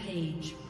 Rampage.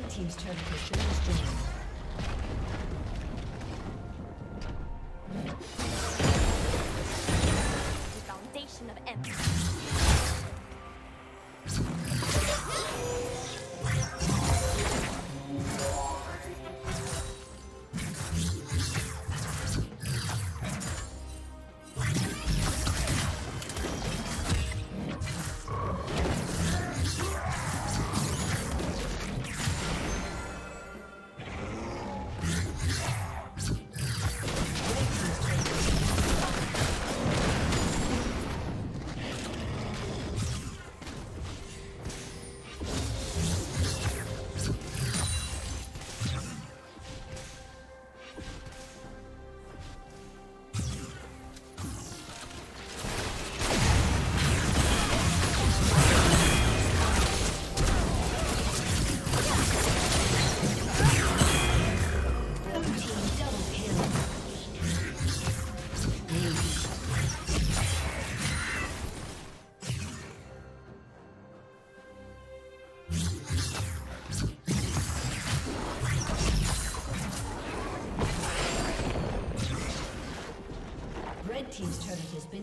Team's turret has been destroyed. The foundation of empire.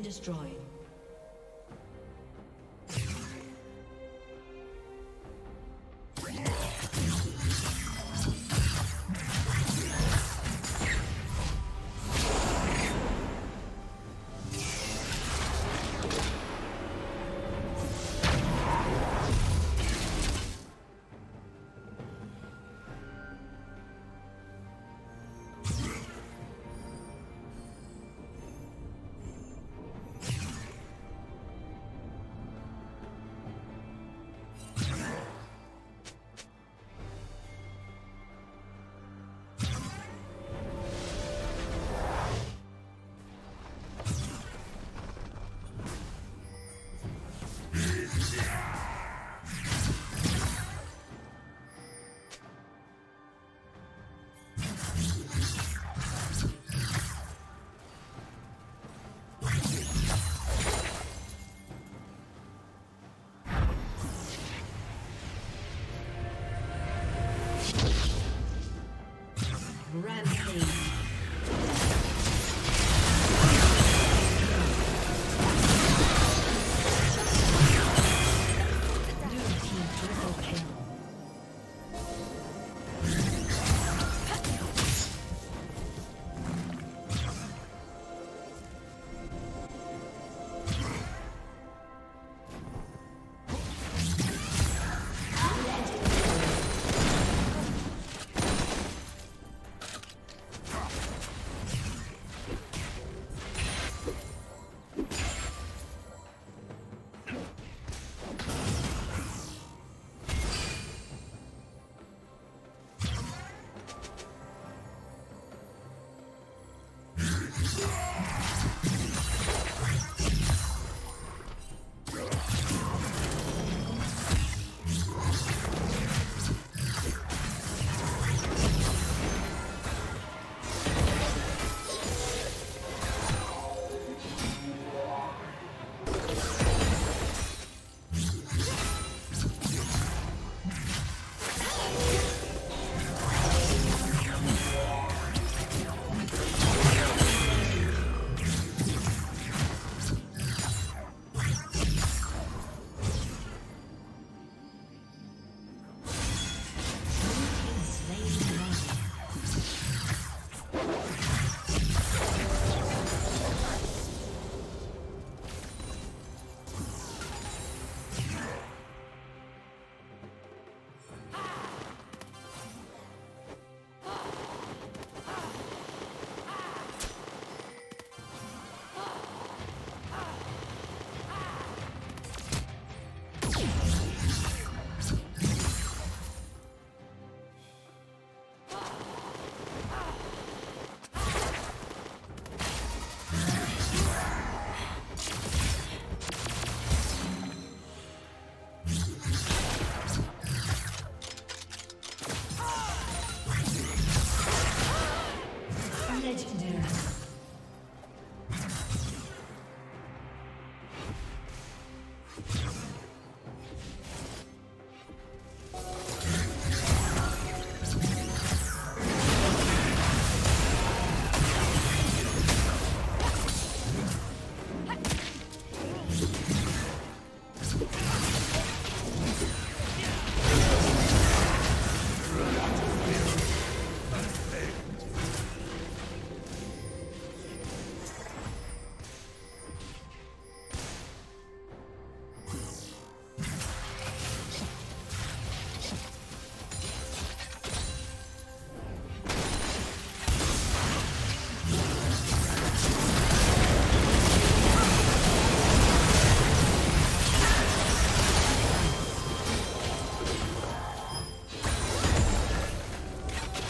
Destroyed. Rampage.